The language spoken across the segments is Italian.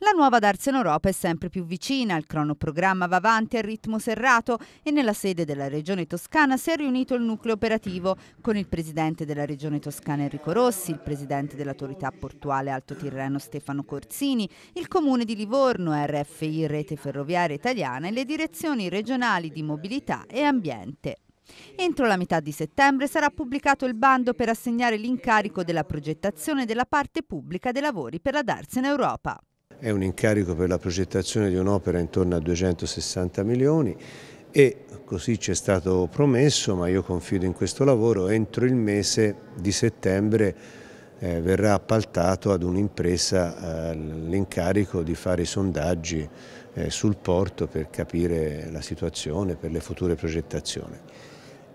La nuova Darsena Europa è sempre più vicina, il cronoprogramma va avanti a ritmo serrato e nella sede della Regione Toscana si è riunito il nucleo operativo con il presidente della Regione Toscana Enrico Rossi, il presidente dell'autorità portuale Alto Tirreno Stefano Corsini, il comune di Livorno, RFI Rete Ferroviaria Italiana e le direzioni regionali di mobilità e ambiente. Entro la metà di settembre sarà pubblicato il bando per assegnare l'incarico della progettazione della parte pubblica dei lavori per la Darsena Europa. È un incarico per la progettazione di un'opera intorno a 260 milioni e così ci è stato promesso, ma io confido in questo lavoro, entro il mese di settembre eh, verrà appaltato ad un'impresa eh, l'incarico di fare i sondaggi eh, sul porto per capire la situazione per le future progettazioni.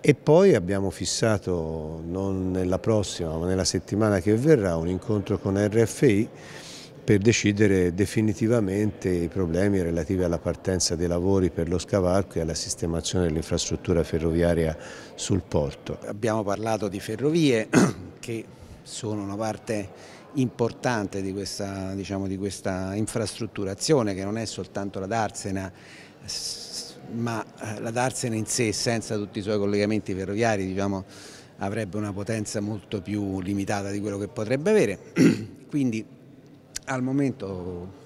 E poi abbiamo fissato, non nella prossima ma nella settimana che verrà, un incontro con RFI per decidere definitivamente i problemi relativi alla partenza dei lavori per lo scavalco e alla sistemazione dell'infrastruttura ferroviaria sul porto. Abbiamo parlato di ferrovie che sono una parte importante di questa, diciamo, di questa infrastrutturazione che non è soltanto la Darsena ma eh, la Darsena in sé senza tutti i suoi collegamenti ferroviari diciamo, avrebbe una potenza molto più limitata di quello che potrebbe avere quindi al momento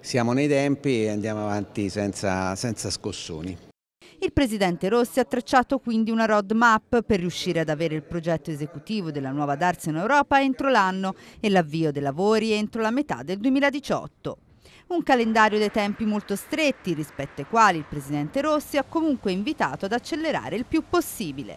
siamo nei tempi e andiamo avanti senza, senza scossoni. Il presidente Rossi ha tracciato quindi una roadmap per riuscire ad avere il progetto esecutivo della nuova Darsena Europa entro l'anno e l'avvio dei lavori entro la metà del 2018. Un calendario dei tempi molto stretti rispetto ai quali il presidente Rossi ha comunque invitato ad accelerare il più possibile.